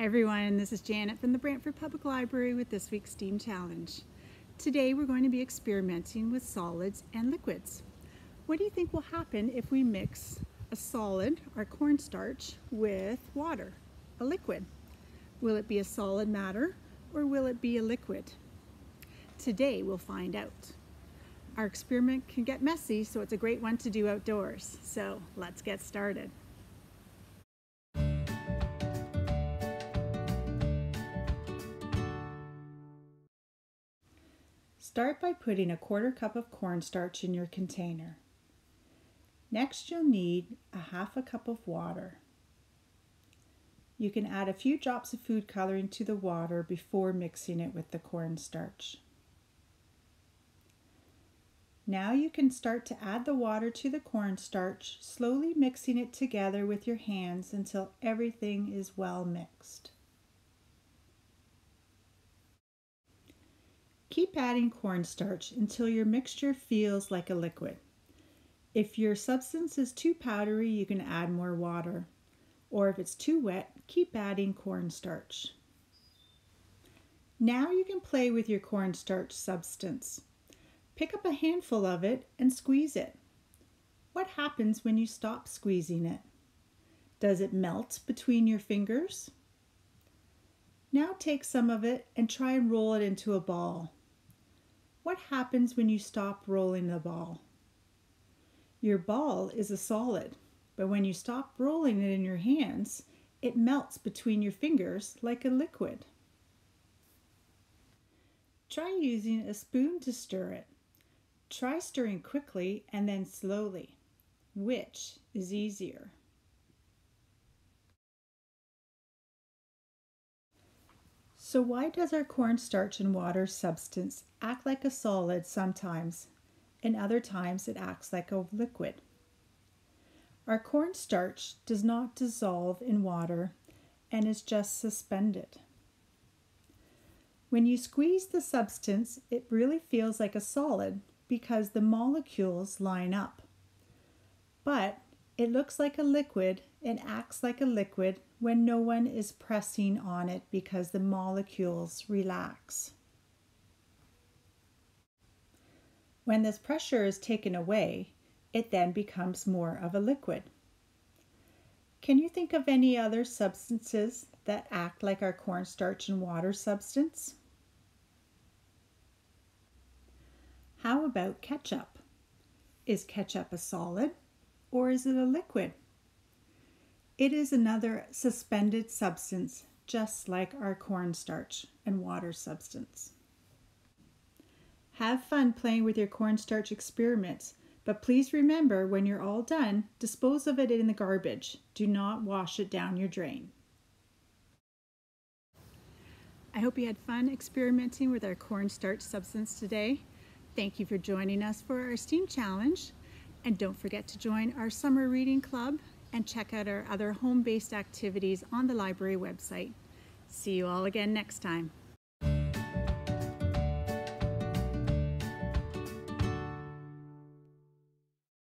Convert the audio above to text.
Hi everyone, this is Janet from the Brantford Public Library with this week's STEAM Challenge. Today we're going to be experimenting with solids and liquids. What do you think will happen if we mix a solid, our cornstarch, with water, a liquid? Will it be a solid matter or will it be a liquid? Today we'll find out. Our experiment can get messy, so it's a great one to do outdoors. So let's get started. Start by putting a quarter cup of cornstarch in your container. Next you'll need a half a cup of water. You can add a few drops of food coloring to the water before mixing it with the cornstarch. Now you can start to add the water to the cornstarch, slowly mixing it together with your hands until everything is well mixed. Keep adding cornstarch until your mixture feels like a liquid. If your substance is too powdery, you can add more water. Or if it's too wet, keep adding cornstarch. Now you can play with your cornstarch substance. Pick up a handful of it and squeeze it. What happens when you stop squeezing it? Does it melt between your fingers? Now take some of it and try and roll it into a ball. What happens when you stop rolling the ball? Your ball is a solid, but when you stop rolling it in your hands, it melts between your fingers like a liquid. Try using a spoon to stir it. Try stirring quickly and then slowly. Which is easier? So why does our cornstarch and water substance act like a solid sometimes, and other times it acts like a liquid? Our cornstarch does not dissolve in water and is just suspended. When you squeeze the substance, it really feels like a solid because the molecules line up. But it looks like a liquid and acts like a liquid when no one is pressing on it because the molecules relax. When this pressure is taken away, it then becomes more of a liquid. Can you think of any other substances that act like our cornstarch and water substance? How about ketchup? Is ketchup a solid or is it a liquid? It is another suspended substance, just like our cornstarch and water substance. Have fun playing with your cornstarch experiments, but please remember when you're all done, dispose of it in the garbage. Do not wash it down your drain. I hope you had fun experimenting with our cornstarch substance today. Thank you for joining us for our STEAM challenge. And don't forget to join our summer reading club and check out our other home-based activities on the library website. See you all again next time.